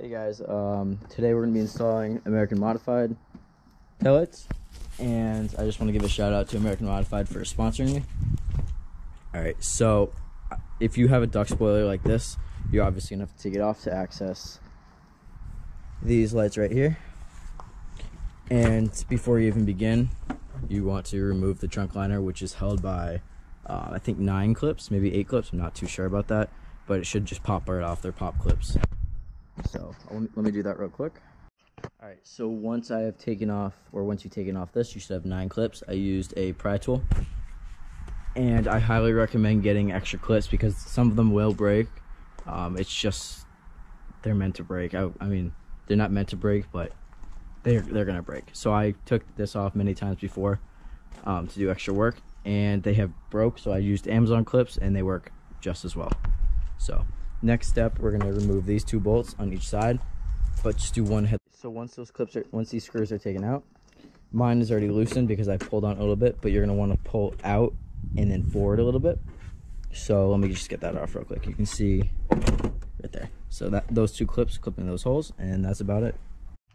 Hey guys, um, today we're going to be installing American Modified taillights, and I just want to give a shout out to American Modified for sponsoring me. Alright, so if you have a duck spoiler like this, you're obviously going to have to take it off to access these lights right here. And before you even begin, you want to remove the trunk liner, which is held by, uh, I think, nine clips, maybe eight clips. I'm not too sure about that, but it should just pop right off. They're pop clips. So let me, let me do that real quick. All right, so once I have taken off, or once you've taken off this, you should have nine clips. I used a pry tool. And I highly recommend getting extra clips because some of them will break. Um, it's just, they're meant to break. I, I mean, they're not meant to break, but they're, they're gonna break. So I took this off many times before um, to do extra work and they have broke. So I used Amazon clips and they work just as well. So Next step, we're gonna remove these two bolts on each side, but just do one head. So once those clips are, once these screws are taken out, mine is already loosened because I pulled on a little bit, but you're gonna wanna pull out and then forward a little bit. So let me just get that off real quick. You can see right there. So that those two clips clipping those holes, and that's about it.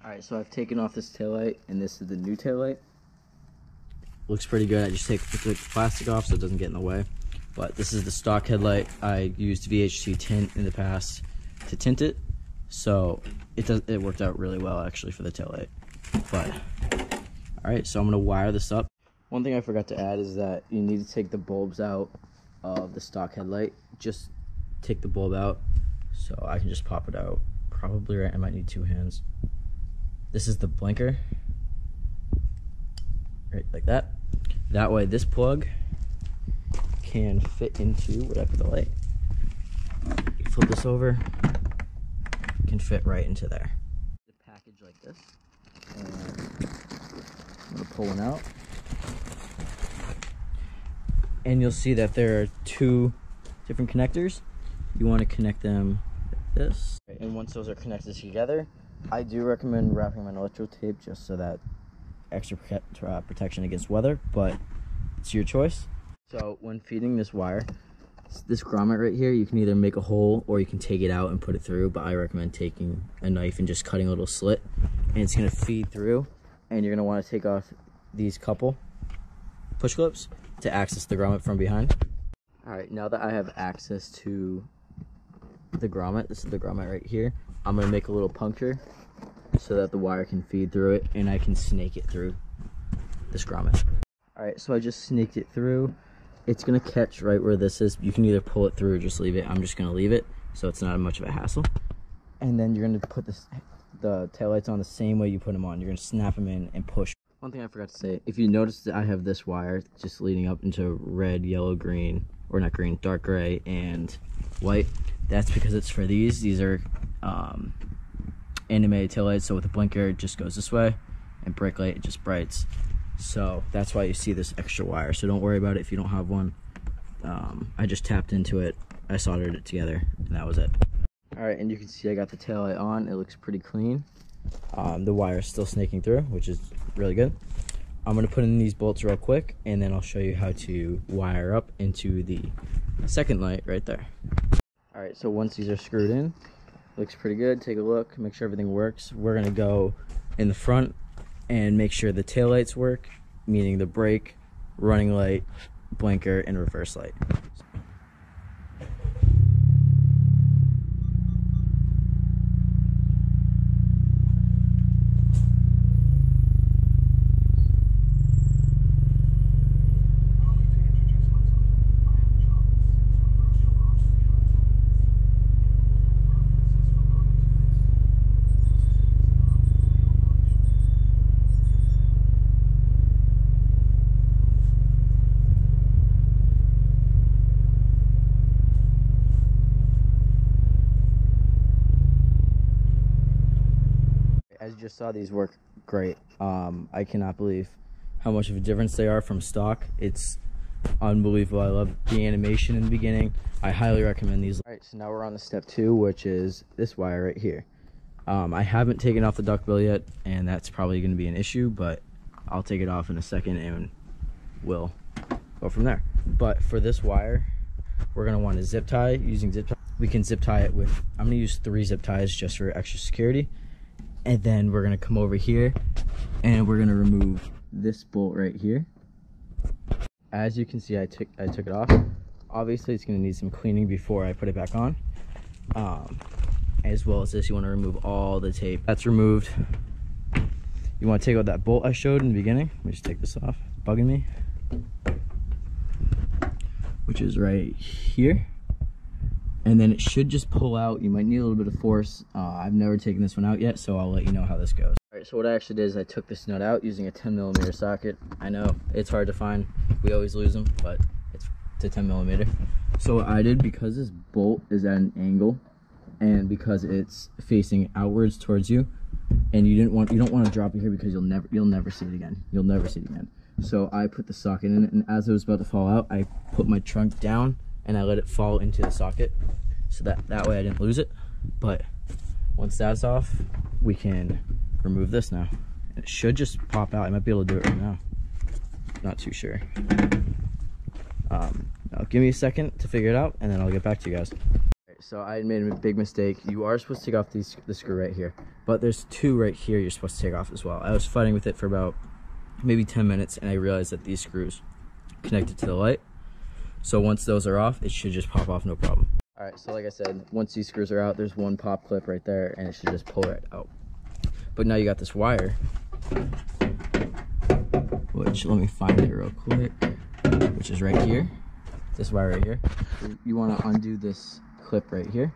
All right, so I've taken off this tail light, and this is the new tail light. Looks pretty good. I just take the plastic off so it doesn't get in the way. But this is the stock headlight. I used VHT tint in the past to tint it. So it does it worked out really well actually for the taillight. But alright, so I'm gonna wire this up. One thing I forgot to add is that you need to take the bulbs out of the stock headlight. Just take the bulb out so I can just pop it out. Probably right, I might need two hands. This is the blinker. Right, like that. That way this plug can fit into whatever the light. You flip this over, can fit right into there. The package like this, and I'm gonna pull one out, and you'll see that there are two different connectors. You want to connect them like this, and once those are connected together, I do recommend wrapping them in electro tape just so that extra uh, protection against weather, but it's your choice. So when feeding this wire, this grommet right here, you can either make a hole or you can take it out and put it through, but I recommend taking a knife and just cutting a little slit and it's gonna feed through and you're gonna wanna take off these couple push clips to access the grommet from behind. All right, now that I have access to the grommet, this is the grommet right here, I'm gonna make a little puncture so that the wire can feed through it and I can snake it through this grommet. All right, so I just snaked it through it's gonna catch right where this is. You can either pull it through or just leave it. I'm just gonna leave it, so it's not much of a hassle. And then you're gonna put this, the taillights on the same way you put them on. You're gonna snap them in and push. One thing I forgot to say, if you notice that I have this wire just leading up into red, yellow, green, or not green, dark gray, and white, that's because it's for these. These are um, animated taillights, so with the blinker, it just goes this way, and brake light, it just brights. So that's why you see this extra wire. So don't worry about it if you don't have one. Um, I just tapped into it, I soldered it together, and that was it. Alright, and you can see I got the tail light on. It looks pretty clean. Um, the wire is still snaking through, which is really good. I'm going to put in these bolts real quick, and then I'll show you how to wire up into the second light right there. Alright, so once these are screwed in, looks pretty good. Take a look, make sure everything works. We're going to go in the front and make sure the tail lights work, meaning the brake, running light, blinker, and reverse light. Just saw, these work great. Um, I cannot believe how much of a difference they are from stock. It's unbelievable. I love the animation in the beginning. I highly recommend these. All right, so now we're on the step two, which is this wire right here. Um, I haven't taken off the duckbill yet, and that's probably going to be an issue, but I'll take it off in a second and we'll go from there. But for this wire, we're gonna want to zip tie using zip tie. We can zip tie it with, I'm gonna use three zip ties just for extra security. And then we're gonna come over here and we're gonna remove this bolt right here. As you can see, I took I took it off. Obviously, it's gonna need some cleaning before I put it back on. Um, as well as this, you wanna remove all the tape. That's removed. You wanna take out that bolt I showed in the beginning. Let me just take this off, bugging me. Which is right here. And then it should just pull out. You might need a little bit of force. Uh, I've never taken this one out yet, so I'll let you know how this goes. All right, so what I actually did is I took this nut out using a 10 millimeter socket. I know it's hard to find. We always lose them, but it's, a 10 millimeter. So what I did, because this bolt is at an angle, and because it's facing outwards towards you, and you didn't want you don't want to drop it here because you'll never you'll never see it again. You'll never see it again. So I put the socket in it, and as it was about to fall out, I put my trunk down and I let it fall into the socket, so that that way I didn't lose it. But once that's off, we can remove this now. It should just pop out. I might be able to do it right now. Not too sure. Um, give me a second to figure it out, and then I'll get back to you guys. so I made a big mistake. You are supposed to take off these the screw right here, but there's two right here you're supposed to take off as well. I was fighting with it for about maybe 10 minutes, and I realized that these screws connected to the light. So once those are off, it should just pop off no problem. All right, so like I said, once these screws are out, there's one pop clip right there, and it should just pull right out. But now you got this wire, which let me find it real quick, which is right here. This wire right here. You want to undo this clip right here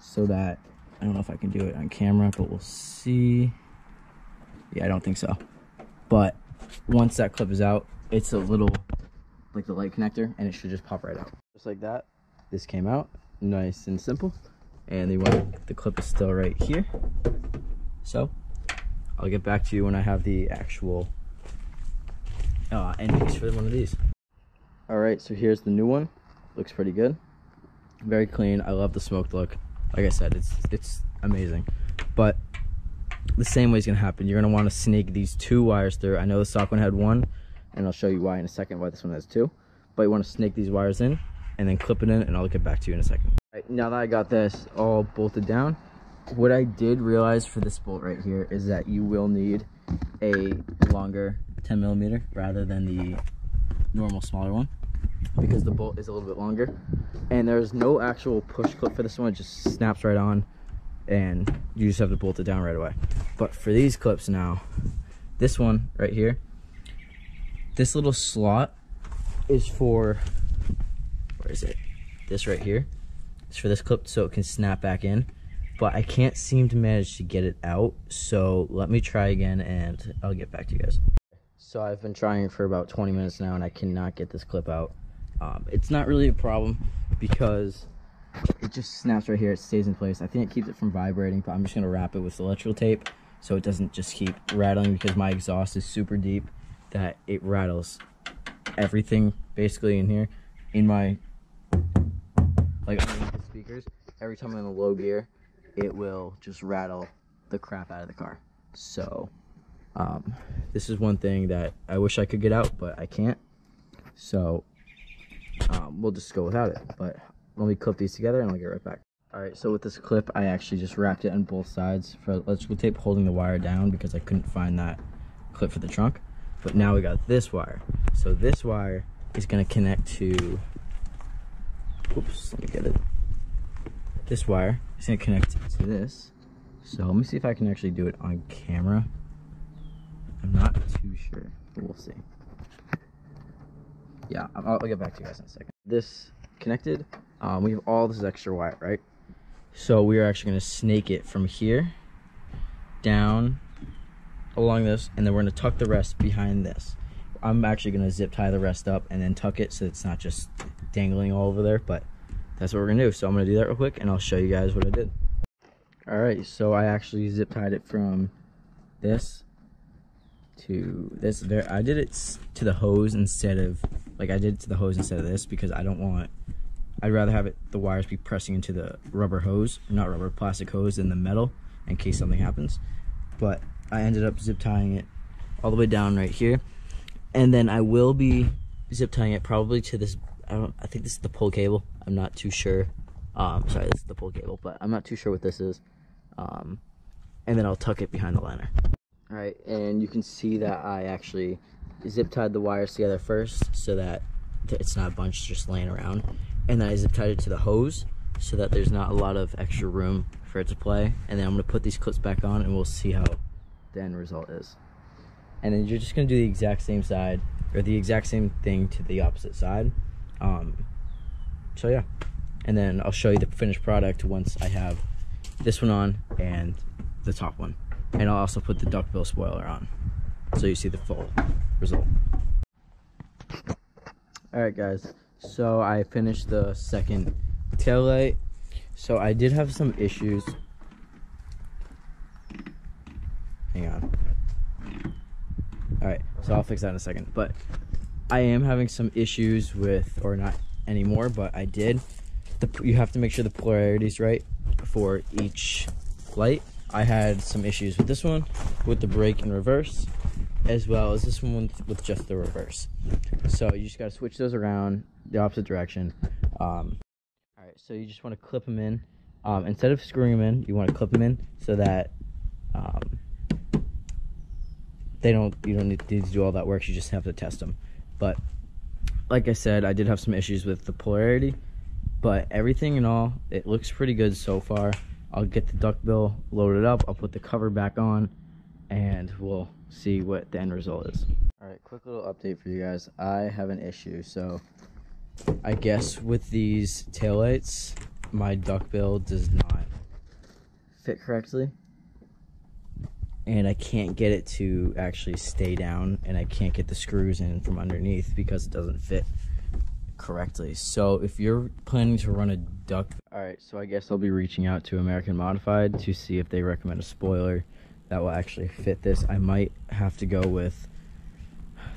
so that I don't know if I can do it on camera, but we'll see. Yeah, I don't think so. But once that clip is out, it's a little like the light connector and it should just pop right out. Just like that, this came out nice and simple. And the one, the clip is still right here. So I'll get back to you when I have the actual uh, end piece for one of these. All right, so here's the new one. Looks pretty good. Very clean. I love the smoked look. Like I said, it's it's amazing. But the same way is gonna happen. You're gonna want to snake these two wires through. I know the stock one had one, and I'll show you why in a second why this one has two. But you want to snake these wires in and then clip it in, and I'll get back to you in a second. Now that I got this all bolted down, what I did realize for this bolt right here is that you will need a longer 10 millimeter rather than the normal smaller one because the bolt is a little bit longer and there's no actual push clip for this one it just snaps right on and you just have to bolt it down right away but for these clips now this one right here this little slot is for where is it? This right here. Is for this clip so it can snap back in. But I can't seem to manage to get it out so let me try again and I'll get back to you guys. So I've been trying for about 20 minutes now and I cannot get this clip out. Um, it's not really a problem because it just snaps right here. It stays in place. I think it keeps it from vibrating, but I'm just going to wrap it with electrical tape so it doesn't just keep rattling because my exhaust is super deep that it rattles everything basically in here in my like underneath the speakers every time i'm in a low gear it will just rattle the crap out of the car so um, this is one thing that i wish i could get out but i can't so um, we'll just go without it. But let me clip these together and I'll get right back. All right, so with this clip, I actually just wrapped it on both sides for electrical tape holding the wire down because I couldn't find that clip for the trunk. But now we got this wire. So this wire is gonna connect to, oops, let me get it. This wire is gonna connect to this. So let me see if I can actually do it on camera. I'm not too sure, but we'll see yeah, I'll, I'll, get back to you guys in a second. This connected, um, we have all this extra wire, right? So we are actually gonna snake it from here down along this, and then we're gonna tuck the rest behind this. I'm actually gonna zip tie the rest up and then tuck it so it's not just dangling all over there, but that's what we're gonna do. So I'm gonna do that real quick and I'll show you guys what I did. All right, so I actually zip tied it from this to this. There, I did it to the hose instead of like I did it to the hose instead of this because I don't want, I'd rather have it, the wires be pressing into the rubber hose, not rubber, plastic hose than the metal in case something happens. But I ended up zip tying it all the way down right here. And then I will be zip tying it probably to this, I don't. I think this is the pull cable. I'm not too sure. Um, sorry, this is the pull cable, but I'm not too sure what this is. Um, and then I'll tuck it behind the liner. All right, and you can see that I actually zip tied the wires together first so that it's not a bunch just laying around. And then I zip tied it to the hose so that there's not a lot of extra room for it to play. And then I'm gonna put these clips back on and we'll see how the end result is. And then you're just gonna do the exact same side or the exact same thing to the opposite side. Um, so yeah, and then I'll show you the finished product once I have this one on and the top one. And I'll also put the duckbill spoiler on so you see the full result. Alright guys, so I finished the second tail light. So I did have some issues. Hang on. Alright, so I'll fix that in a second. But I am having some issues with, or not anymore, but I did. The, you have to make sure the polarity is right for each light. I had some issues with this one, with the brake in reverse, as well as this one with just the reverse. So you just got to switch those around the opposite direction. Um, all right, so you just want to clip them in. Um, instead of screwing them in, you want to clip them in so that um, they don't. You don't need to do all that work. You just have to test them. But like I said, I did have some issues with the polarity, but everything in all, it looks pretty good so far. I'll get the duckbill loaded up. I'll put the cover back on, and we'll see what the end result is. All right, quick little update for you guys. I have an issue, so I guess with these taillights, my duckbill does not fit correctly. And I can't get it to actually stay down, and I can't get the screws in from underneath because it doesn't fit correctly. So if you're planning to run a duck, all right. So I guess I'll be reaching out to American Modified to see if they recommend a spoiler that will actually fit this. I might have to go with.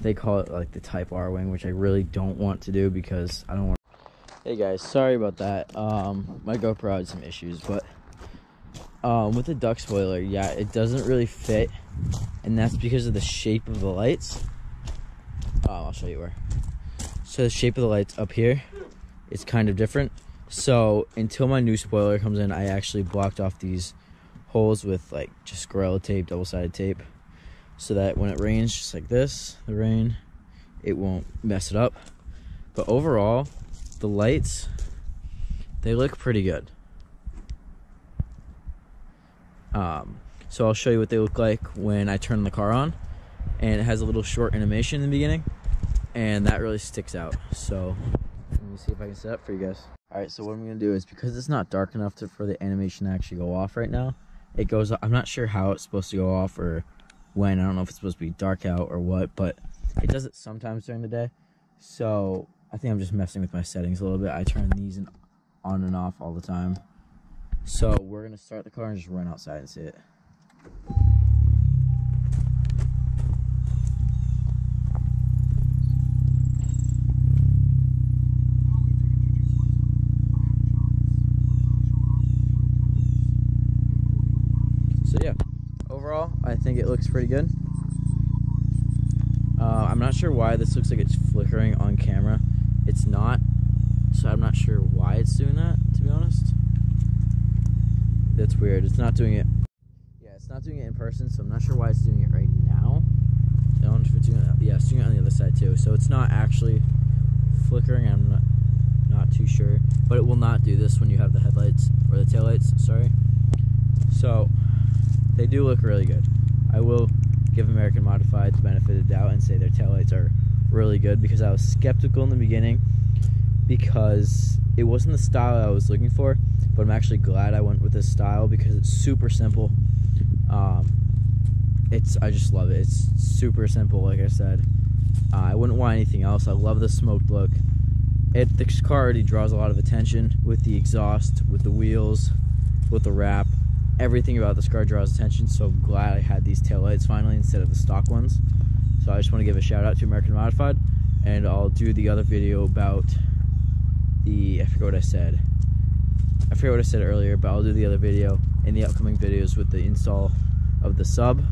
They call it like the Type R wing, which I really don't want to do because I don't want. Hey guys, sorry about that. Um, my GoPro had some issues, but um, with the duck spoiler, yeah, it doesn't really fit, and that's because of the shape of the lights. Oh, I'll show you where. So the shape of the lights up here is kind of different. So until my new spoiler comes in, I actually blocked off these holes with like just Gorilla tape, double-sided tape, so that when it rains just like this, the rain, it won't mess it up. But overall, the lights, they look pretty good. Um, so I'll show you what they look like when I turn the car on. And it has a little short animation in the beginning and that really sticks out. So let me see if I can set up for you guys. All right, so what I'm gonna do is because it's not dark enough to, for the animation to actually go off right now, it goes. I'm not sure how it's supposed to go off or when. I don't know if it's supposed to be dark out or what, but it does it sometimes during the day. So I think I'm just messing with my settings a little bit. I turn these on and off all the time. So we're gonna start the car and just run outside and see it. So yeah, overall, I think it looks pretty good. Uh, I'm not sure why this looks like it's flickering on camera. It's not, so I'm not sure why it's doing that, to be honest. That's weird. It's not doing it. Yeah, it's not doing it in person, so I'm not sure why it's doing it right now. I don't know if it's doing it. Yeah, it's doing it on the other side too. So it's not actually flickering. I'm not not too sure, but it will not do this when you have the headlights or the taillights. Sorry. So they do look really good. I will give American Modified the benefit of the doubt and say their taillights are really good because I was skeptical in the beginning because it wasn't the style I was looking for, but I'm actually glad I went with this style because it's super simple. Um, it's I just love it. It's super simple, like I said. Uh, I wouldn't want anything else. I love the smoked look. It the car already draws a lot of attention with the exhaust, with the wheels, with the wrap everything about this car draws attention, so I'm glad I had these taillights finally instead of the stock ones. So I just want to give a shout out to American Modified, and I'll do the other video about the, I forget what I said. I forget what I said earlier, but I'll do the other video in the upcoming videos with the install of the sub